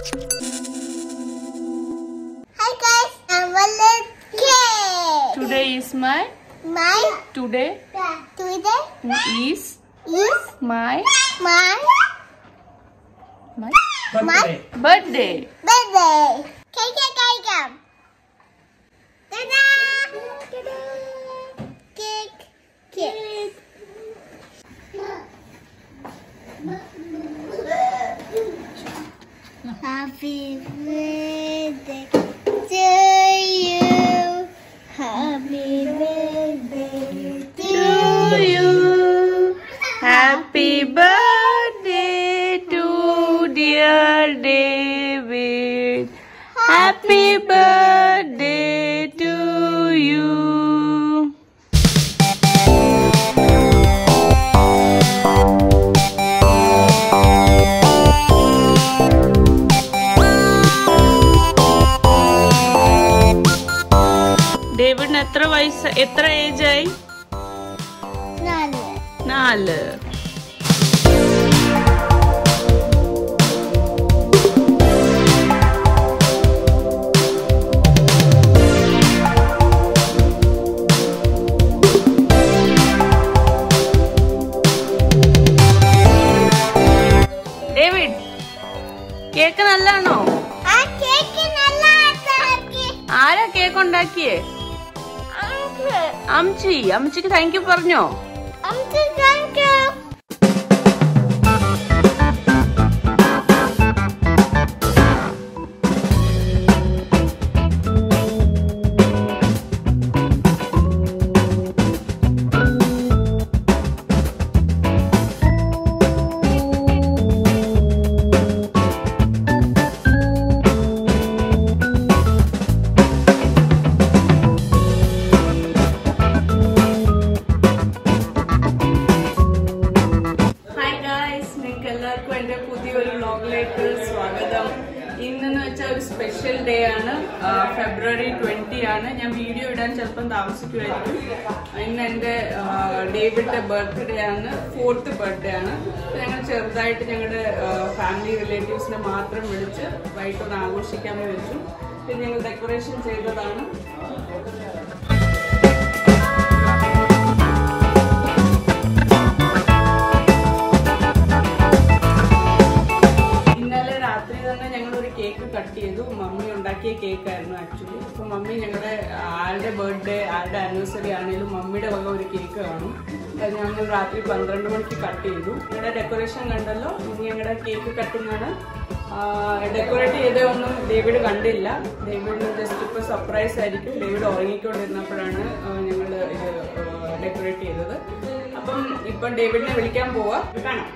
Hi guys, I'm Walid K. Today is my My today today is is my my my my birthday. birthday. Cake, cake, cake, come. Happy birthday to you. Happy birthday to you, happy birthday to dear David. Happy birthday to you. വയസ്സ് എത്ര age ആയി? നാല്. David cake നല്ലാണോ? ആരാ cake ഉണ്ടാക്കിയേ? അമ്മച്ചി അമ്മച്ചിക്ക് thank you പറഞ്ഞോ? അമ്മ താങ്ക് യു താമസിക്കുമായിരിക്കും ഇന്ന് എന്റെ ഡേവിഡിന്റെ ബർത്ത്ഡേ ആണ് ഫോർത്ത് ബർത്ത്ഡേ ആണ്. ഞങ്ങൾ ചെറുതായിട്ട് ഞങ്ങളുടെ ഫാമിലി റിലേറ്റീവ്സിനെ മാത്രം വിളിച്ച് വൈകിട്ടൊന്ന് ആഘോഷിക്കാമെന്ന് വെച്ചു. പിന്നെ ഞങ്ങൾ ഡെക്കറേഷൻ ചെയ്തതാണ്. തന്നെ ഞങ്ങൾ ഒരു കേക്ക് കട്ട് ചെയ്തു. മമ്മി ഉണ്ടാക്കിയ കേക്ക് ആയിരുന്നു ആക്ച്വലി അപ്പൊ മമ്മി ഞങ്ങളുടെ ആളുടെ ബർത്ത്ഡേ ആളുടെ ആനിവേഴ്സറി ആണെങ്കിലും മമ്മിയുടെ വക ഒരു കേക്ക് കാണും. അത് ഞങ്ങൾ രാത്രി പന്ത്രണ്ട് മണിക്ക് കട്ട് ചെയ്തു. ഞങ്ങളുടെ ഡെക്കറേഷൻ കണ്ടല്ലോ? ഇനി ഞങ്ങളുടെ കേക്ക് കട്ടിംഗ് ആണ്. ഡെക്കറേറ്റ് ചെയ്തതൊന്നും ഡേവിഡ് കണ്ടില്ല. ഡേവിഡിന് ജസ്റ്റ് ഇപ്പൊ സർപ്രൈസ് ആയിരിക്കും. ഡേവിഡ് ഉറങ്ങിക്കൊണ്ടിരുന്നപ്പോഴാണ് ഞങ്ങൾ ഇത് ഡെക്കറേറ്റ് ചെയ്തത്. അപ്പം ഇപ്പം ഡേവിഡിനെ വിളിക്കാൻ പോവാ. കാണാം.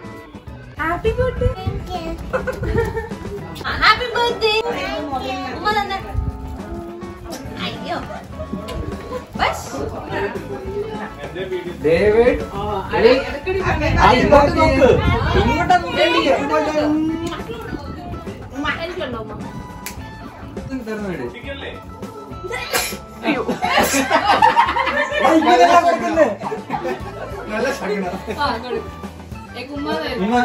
ഹാപ്പി ബർത്ത്ഡേ ഹാപ്പി ബർത്ത്ഡേ ഉമ്മ തന്നെ അയ്യോ ബസ് ഡേവിഡ് ഇങ്ങോട്ട് നോക്ക് ഇങ്ങോട്ട് നോക്കല്ലേ എനിക്കുണ്ടോ ഉമ്മ?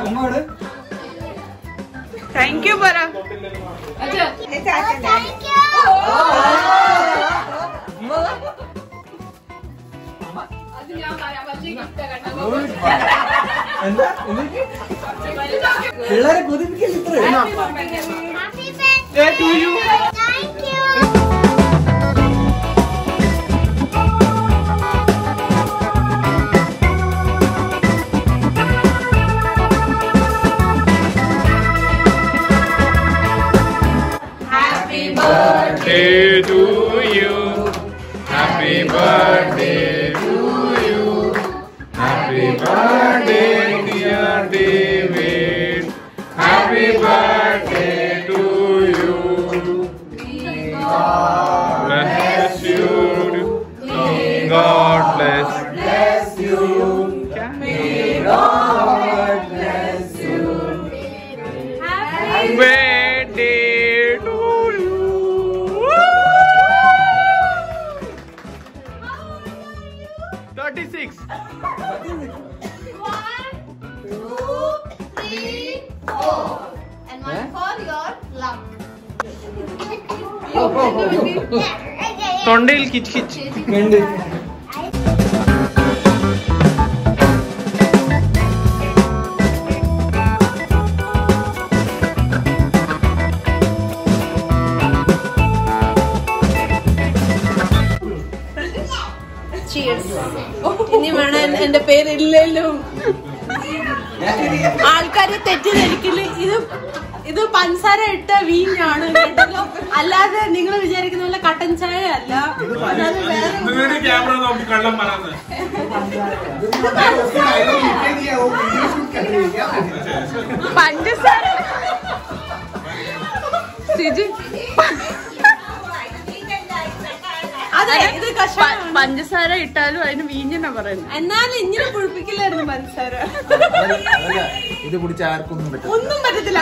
ഉമ്മ യു പറ എന്താ? പിള്ളേരെ കൊതിപ്പിക്കൽ ഇത്ര birthday to you. Happy birthday to you. Happy birthday, dear David. Happy birthday to you. God bless you. God bless. You God bless you. Birthday One, two, three, four. And one yeah? Tondel kitch kitch. പേരില്ലല്ലോ ആൾക്കാരെ തെറ്റിദ്ധരിക്കില്ല ഇത് ഇത് പഞ്ചസാര ഇട്ട വീഞ്ഞാണ്. കേട്ടല്ലോ അല്ലാതെ നിങ്ങൾ വിചാരിക്കുന്ന പോലെ കട്ടൻ ചായ അല്ല. പഞ്ചസാര. പഞ്ചസാര ഇട്ടാലും അതിന് വീഞ്ഞെന്നാ പറയുന്നത്. എന്നാലും ഇങ്ങനെ കുഴിപ്പിക്കില്ലായിരുന്നു പഞ്ചസാര. ഇത് കുടിച്ച ആർക്കൊന്നും ഒന്നും പറ്റത്തില്ല.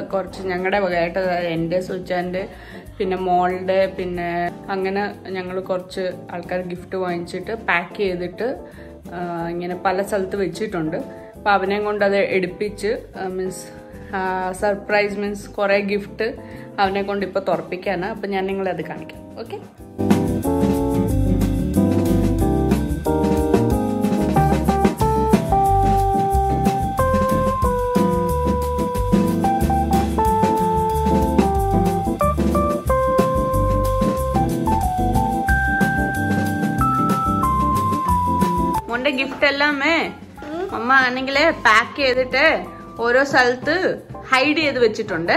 കുറച്ച് ഞങ്ങളുടെ വകയായിട്ട് എന്റെ സുച്ചാന്റെ പിന്നെ മോളുടെ പിന്നെ അങ്ങനെ ഞങ്ങൾ കുറച്ച് ആൾക്കാർ ഗിഫ്റ്റ് വാങ്ങിച്ചിട്ട് പാക്ക് ചെയ്തിട്ട് ഇങ്ങനെ പല സ്ഥലത്ത് വെച്ചിട്ടുണ്ട്. അപ്പം അവനെ കൊണ്ട് അത് എടുപ്പിച്ച് മീൻസ് സർപ്രൈസ് മീൻസ് കുറേ ഗിഫ്റ്റ് അവനെ കൊണ്ട് ഇപ്പോൾ തുറപ്പിക്കാനാണ് അപ്പം ഞാൻ നിങ്ങളെ അത് കാണിക്കാം. ഓക്കെ ഗിഫ്റ്റ് എല്ലാം അമ്മ ആണെങ്കിൽ പാക്ക് ചെയ്തിട്ട് ഓരോ സ്ഥലത്ത് ഹൈഡ് ചെയ്ത് വെച്ചിട്ടുണ്ട്.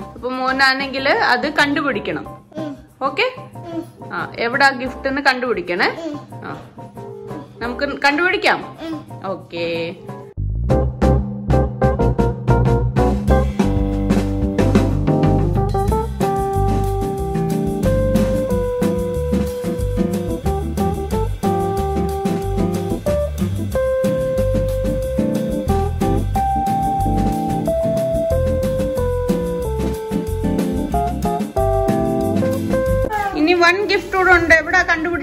അപ്പൊ മോനാണെങ്കിൽ അത് കണ്ടുപിടിക്കണം. ഓക്കെ? ആ എവിടെ ഗിഫ്റ്റ് എന്ന് കണ്ടുപിടിക്കണേ? ആ. നമുക്ക് കണ്ടുപിടിക്കാം. ഓക്കേ.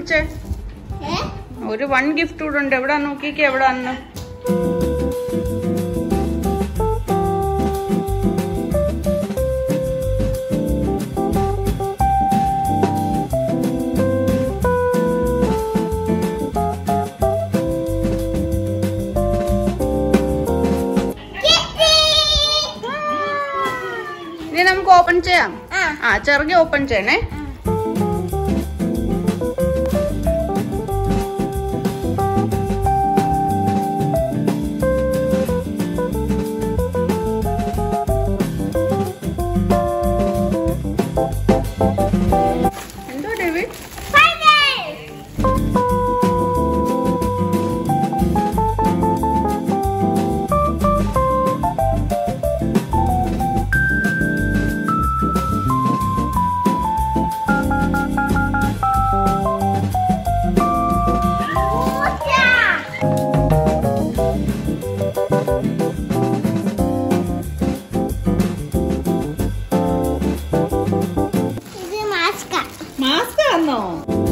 എവിടാ കണ്ടുപിടിച്ചേ ഒരു വൺ ഗിഫ്റ്റ് കൂടെ ഉണ്ട്. എവിടാ നോക്കിക്കേ എവിടാന്ന് ഇനി നമുക്ക് ഓപ്പൺ ചെയ്യാം. ആ. ചെറുകെ ഓപ്പൺ ചെയ്യണേ. Mas, não.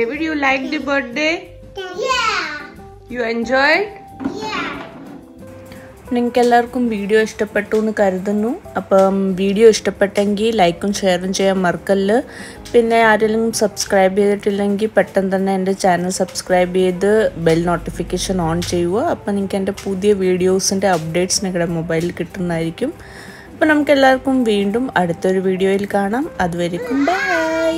David you like the birthday? Yeah. You enjoyed? Yeah. നിങ്ങൾക്ക് എല്ലാവർക്കും വീഡിയോ ഇഷ്ടപ്പെട്ടു എന്ന് കരുതുന്നു അപ്പം വീഡിയോ ഇഷ്ടപ്പെട്ടെങ്കിൽ ലൈക്കും ഷെയറും ചെയ്യാൻ മറക്കല്ല് പിന്നെ ആരെങ്കിലും സബ്സ്ക്രൈബ് ചെയ്തിട്ടില്ലെങ്കിൽ പെട്ടെന്ന് തന്നെ എന്റെ ചാനൽ സബ്സ്ക്രൈബ് ചെയ്ത് ബെൽ നോട്ടിഫിക്കേഷൻ ഓൺ ചെയ്യുക അപ്പം നിങ്ങൾക്ക് എന്റെ പുതിയ വീഡിയോസിന്റെ അപ്ഡേറ്റ്സ് നിങ്ങളുടെ മൊബൈലിൽ കിട്ടുന്നതായിരിക്കും അപ്പം നമുക്ക് എല്ലാവർക്കും വീണ്ടും അടുത്തൊരു വീഡിയോയിൽ കാണാം അതുവരെയും ബൈ